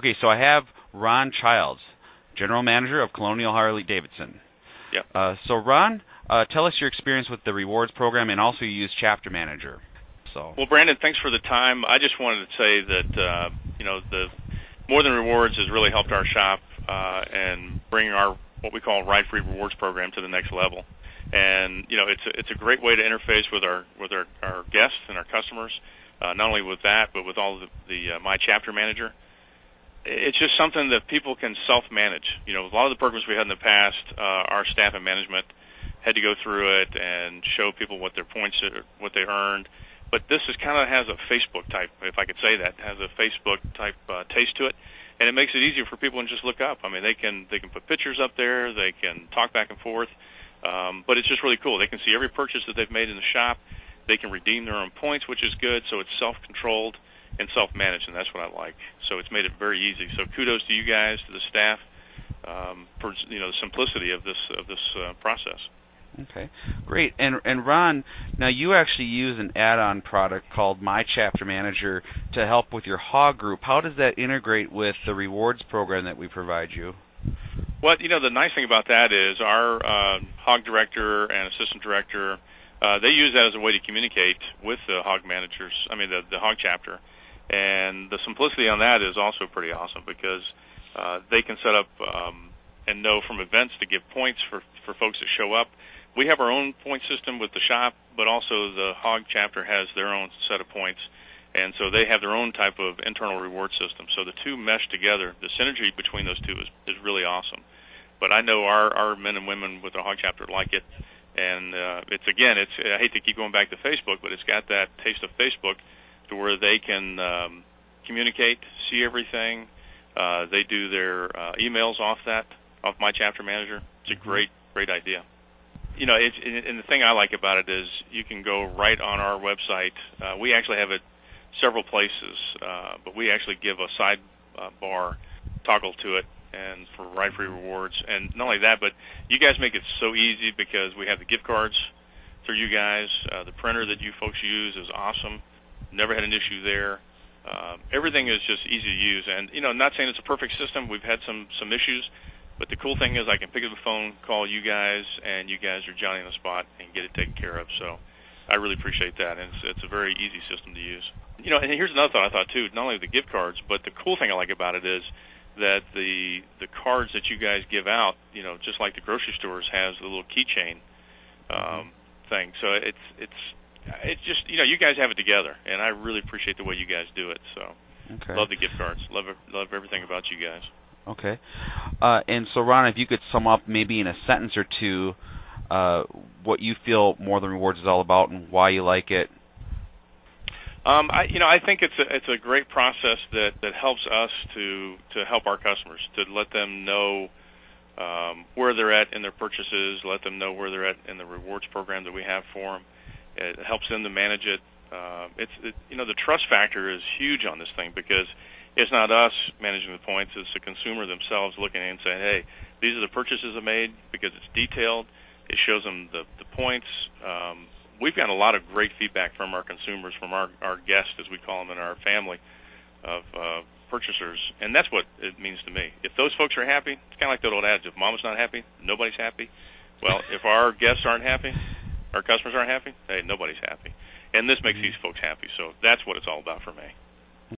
Okay, so I have Ron Childs, General Manager of Colonial Harley Davidson. Yeah. Uh, so Ron, uh, tell us your experience with the rewards program, and also you use Chapter Manager. So. Well, Brandon, thanks for the time. I just wanted to say that uh, you know the more than rewards has really helped our shop uh, and bring our what we call Ride Free Rewards program to the next level. And you know, it's a, it's a great way to interface with our with our, our guests and our customers. Uh, not only with that, but with all the, the uh, My Chapter Manager. It's just something that people can self-manage. You know, a lot of the programs we had in the past, uh, our staff and management had to go through it and show people what their points, are, what they earned. But this is kind of has a Facebook type, if I could say that, has a Facebook type uh, taste to it and it makes it easier for people to just look up. I mean, they can they can put pictures up there, they can talk back and forth, um, but it's just really cool. They can see every purchase that they've made in the shop. They can redeem their own points, which is good. So it's self-controlled and self-managed, and that's what I like. So it's made it very easy. So kudos to you guys, to the staff, um, for you know the simplicity of this of this uh, process. Okay, great. And and Ron, now you actually use an add-on product called My Chapter Manager to help with your hog group. How does that integrate with the rewards program that we provide you? Well, you know the nice thing about that is our uh, hog director and assistant director, uh, they use that as a way to communicate with the hog managers. I mean the the hog chapter, and the simplicity on that is also pretty awesome because uh, they can set up um, and know from events to give points for for folks that show up we have our own point system with the shop, but also the Hog chapter has their own set of points, and so they have their own type of internal reward system. So the two mesh together. The synergy between those two is is really awesome. But I know our our men and women with the Hog chapter like it, and uh, it's again, it's I hate to keep going back to Facebook, but it's got that taste of Facebook to where they can um, communicate, see everything. Uh, they do their uh, emails off that, off my chapter manager. It's a great, great idea you know, it's, and the thing I like about it is you can go right on our website. Uh, we actually have it several places, uh, but we actually give a side uh, bar toggle to it and for ride free rewards. And not only that, but you guys make it so easy because we have the gift cards through you guys. Uh, the printer that you folks use is awesome. Never had an issue there. Uh, everything is just easy to use, and you know, not saying it's a perfect system. We've had some some issues, but the cool thing is I can pick up the phone, call you guys, and you guys are Johnny on the spot and get it taken care of. So I really appreciate that, and it's, it's a very easy system to use. You know, and here's another thought I thought too. Not only the gift cards, but the cool thing I like about it is that the the cards that you guys give out, you know, just like the grocery stores has the little keychain um, thing. So it's it's it's just you know you guys have it together, and I really appreciate the way you guys do it. So okay. love the gift cards, love love everything about you guys. Okay. Uh, and so, Ron, if you could sum up maybe in a sentence or two uh, what you feel More Than Rewards is all about and why you like it. Um, I, you know, I think it's a it's a great process that that helps us to to help our customers to let them know um, where they're at in their purchases, let them know where they're at in the rewards program that we have for them. It helps them to manage it. Uh, it's it, you know the trust factor is huge on this thing because it's not us managing the points; it's the consumer themselves looking in and saying, "Hey, these are the purchases I made because it's detailed. It shows them the the points." Um, we've gotten a lot of great feedback from our consumers, from our our guests, as we call them in our family of uh, purchasers, and that's what it means to me. If those folks are happy, it's kind of like that old adage: if Mama's not happy, nobody's happy. Well, if our guests aren't happy, our customers aren't happy, hey, nobody's happy. And this makes mm-hmm. these folks happy. So that's what it's all about for me.